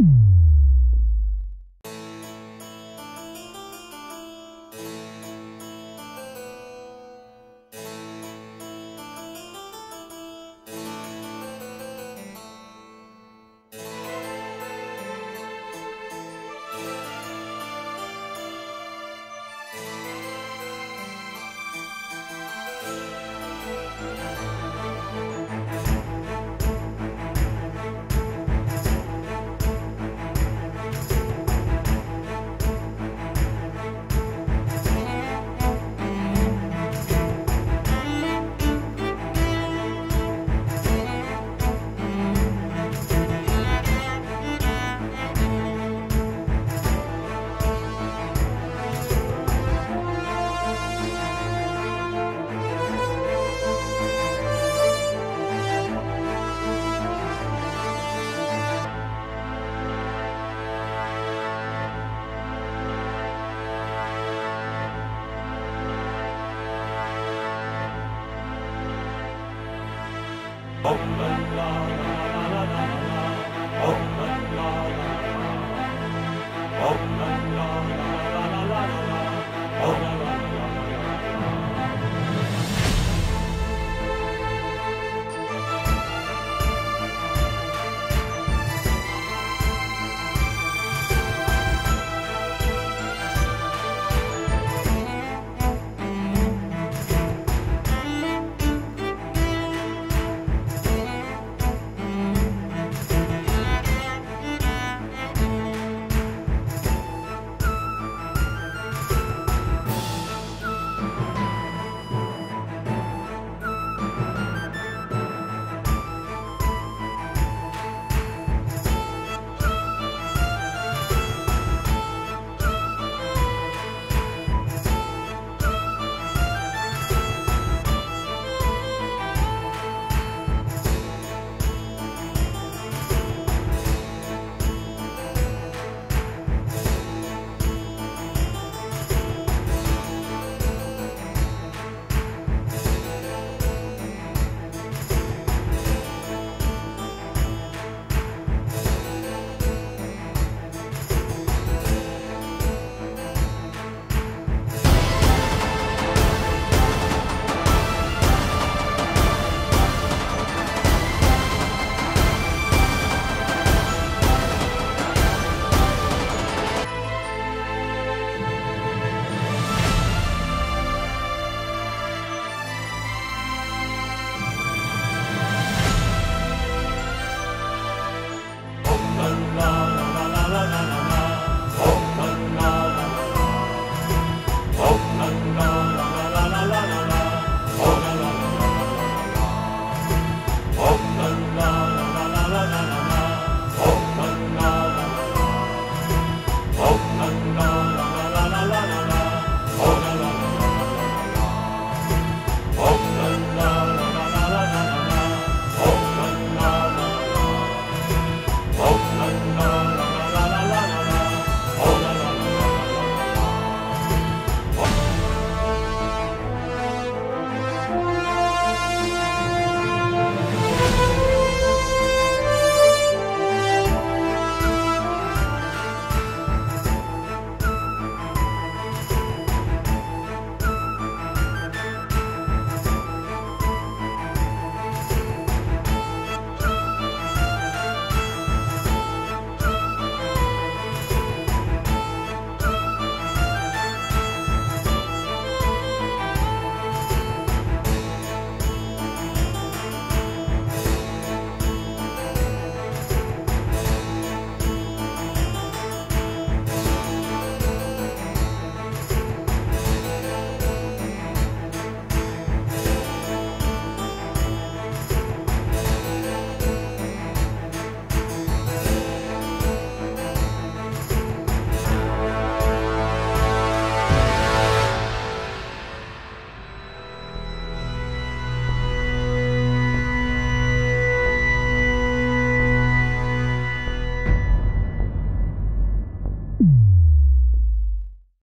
you Oh